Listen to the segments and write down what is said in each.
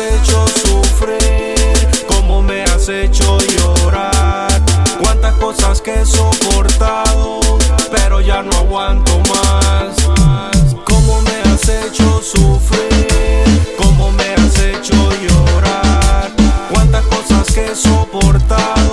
hecho sufrir, cómo me has hecho llorar. Cuántas cosas que he soportado, pero ya no aguanto más. Cómo me has hecho sufrir, cómo me has hecho llorar. Cuántas cosas que he soportado,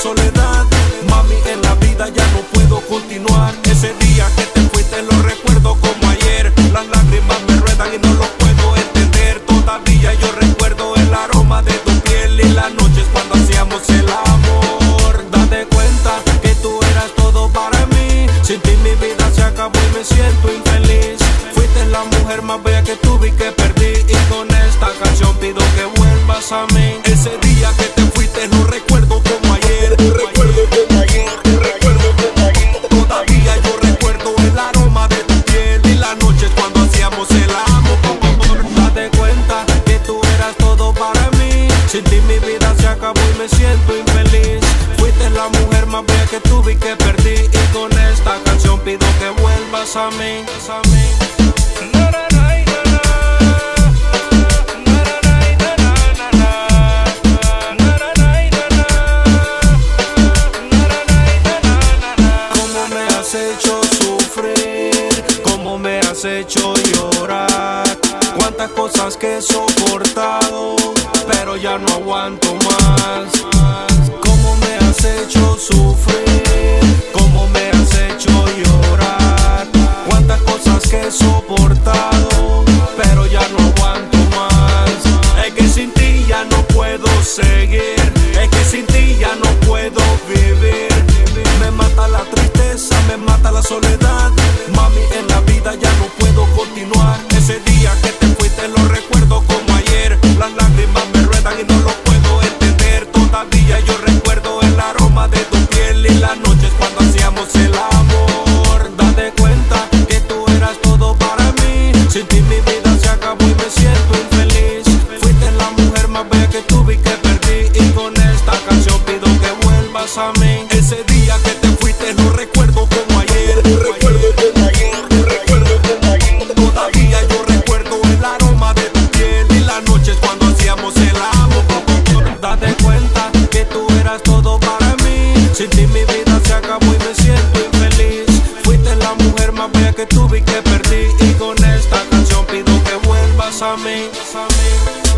soledad. Mami, en la vida ya no puedo continuar. Ese día que te fuiste lo recuerdo como ayer. Las lágrimas me ruedan y no lo puedo entender. Todavía yo recuerdo el aroma de tu piel y las noches cuando hacíamos el amor. Date cuenta que tú eras todo para mí. Sin ti mi vida se acabó y me siento infeliz. Fuiste la mujer más bella que tuve y que perdí. Y con esta canción pido que vuelvas a mí. Ese día que te fuiste lo recuerdo me siento infeliz. Fuiste la mujer más bella que tuve y que perdí. Y con esta canción pido que vuelvas a mí. Cómo me has hecho sufrir, cómo me has hecho llorar. Cuántas cosas que he soportado, pero ya no aguanto más. Cómo me has hecho sufrir, cómo me has hecho llorar. Cuántas cosas que he soportado, pero ya no aguanto más. Es que sin ti ya no puedo seguir, es que sin ti ya no puedo vivir. Me mata la tristeza, me mata la soledad. Ese día que te fuiste lo recuerdo como ayer. Recuerdo como ayer. Recuerdo como ayer. Todavía yo recuerdo el aroma de tu piel y las noches cuando hacíamos el amor. Date cuenta que tú eras todo para mí. Sin mi vida se acabó y me siento infeliz. Fuiste la mujer más bella que tuve y que perdí. Y con esta canción pido que vuelvas a mí. A mí.